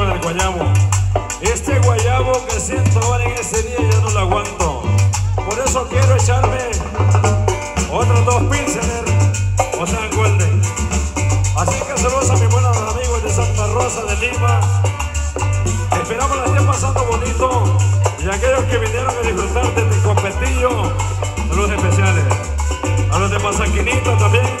con el guayabo. Este guayabo que siento ahora en ese día ya no lo aguanto. Por eso quiero echarme otros dos pilsener, o sea, golden. Así que saludos a mis buenos amigos de Santa Rosa de Lima. Esperamos la estén pasando bonito. Y aquellos que vinieron a disfrutar de mi competillo, saludos especiales. A los de Mazaquinita también.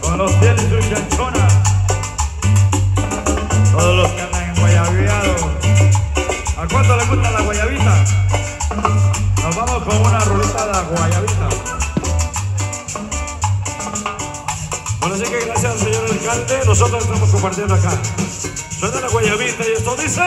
Con los pies y chanchona. Todos los que andan en guayabiado. ¿A cuánto les gusta la guayabita? Nos vamos con una rulita de la guayabita. Bueno, así que gracias al señor alcalde. Nosotros estamos compartiendo acá. Suena la guayabita y esto dice...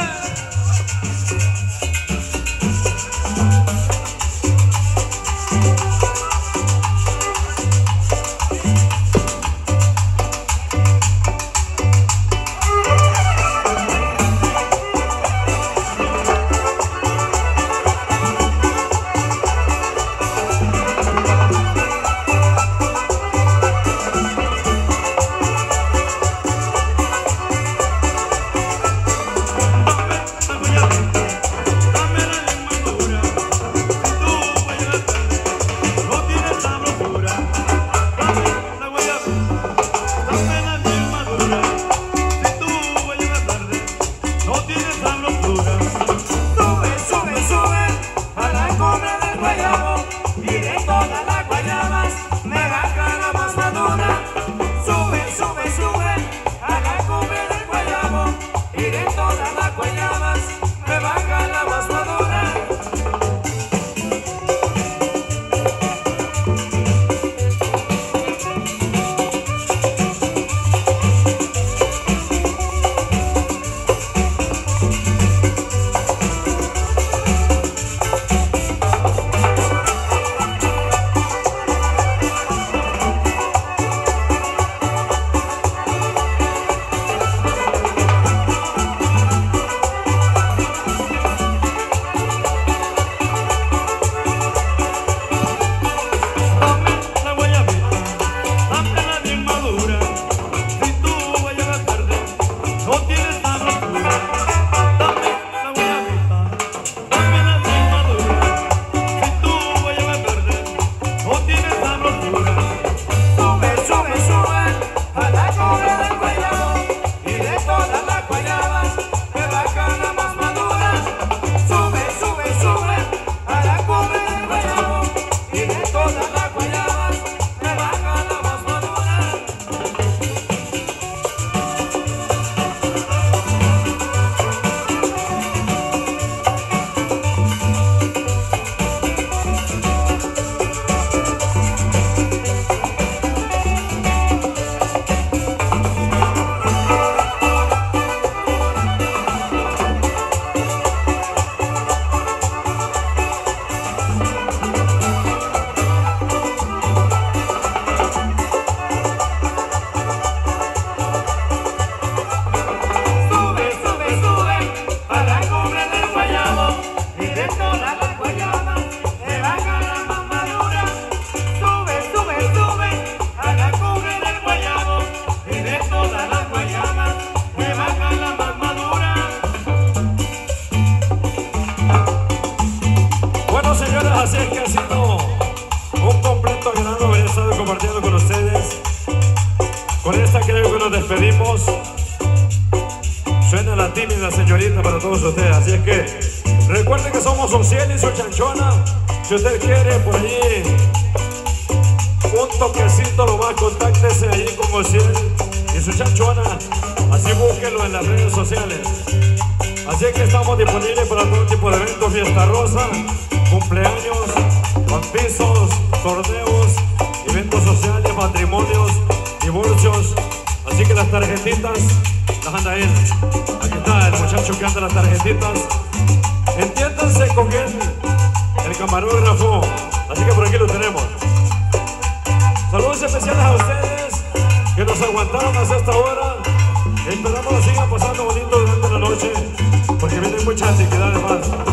la tímida señorita para todos ustedes. Así es que recuerden que somos Ociel y su chanchona. Si usted quiere por allí un toquecito, lo más contáctese ahí con Ociel y su chanchona. Así búsquelo en las redes sociales. Así que estamos disponibles para todo tipo de eventos, fiesta rosa, cumpleaños, bautizos, torneos, eventos sociales, matrimonios, divorcios. Así que las tarjetitas las anda él. Anda las tarjetitas. Entiéndanse con él, el camarógrafo. Así que por aquí lo tenemos. Saludos especiales a ustedes que nos aguantaron hasta esta hora. Esperamos que sigan pasando bonito durante la noche, porque vienen muchas actividades más.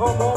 Como